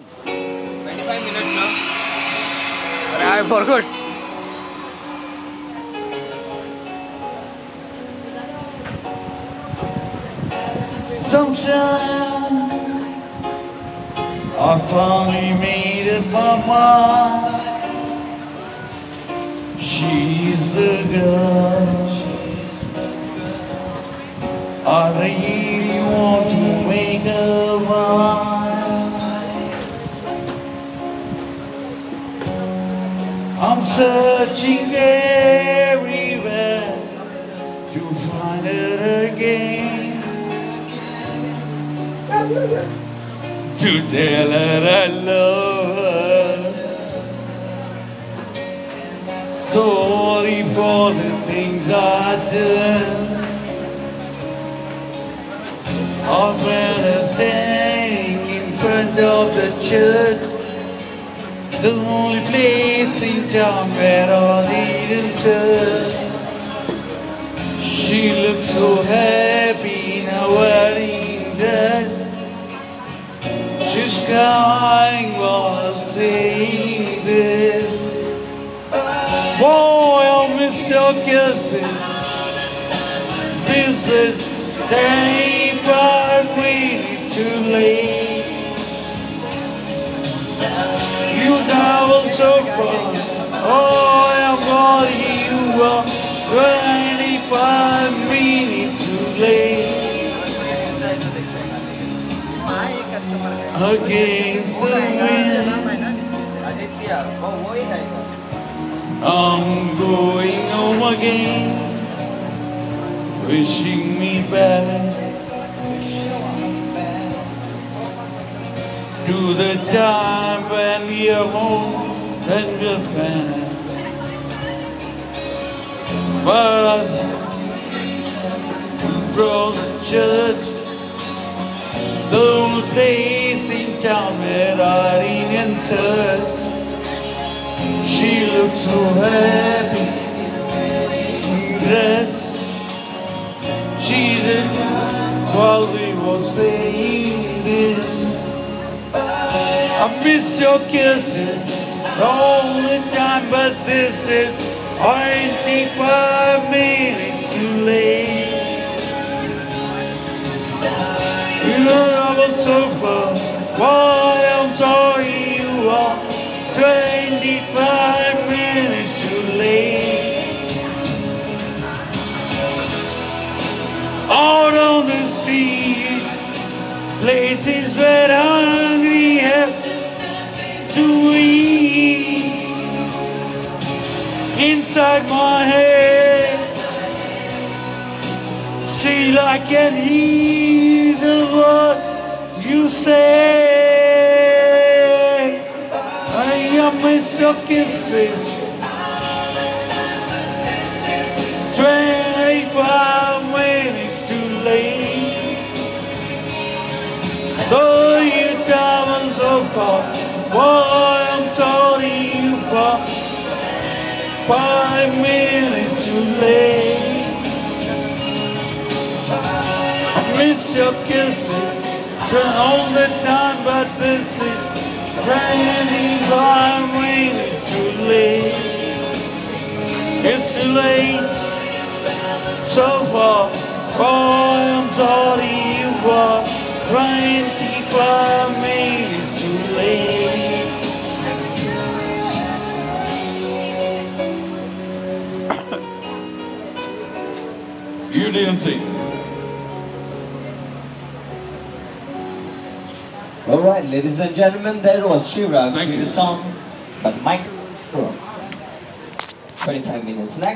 25 minutes now. I forgot. Sunshine, I finally made up my mind. She's the girl. I really want to make her mine. I'm searching everywhere to find her again. To tell her I love her. Sorry for the things I've done. I found her standing in front of the church. The only place in town where I didn't. She looked so happy in her wedding dress. She's crying while saying this. Boy, I'll miss your kisses. This is 35 minutes too late. So far. Oh, I'm calling you are. 25 minutes too late. Against the wind, I'm going home again, wishing me back to the time when are home and we're fast. But from the church, town where I didn't touch. She looked so happy, dressed. She did while we were saying this. I miss your kisses all the time, but this is 25 minutes too late. You're traveled so far, why I'm sorry you are 25 minutes too late. Out on the street, places where Inside my head, see can hear the word you say. I am miss your kisses. Twenty-five minutes too late. Though you travel so far, boy, I'm sorry you far. Five minutes too late. Miss your kisses. Turn all the time, but this is 25 minutes too late. It's too late. So far, boy, I'm sorry you are 25 minutes too late. You didn't see. Alright, ladies and gentlemen, that was Shira Thank to you. the song by Michael Strong. 25 minutes. Next.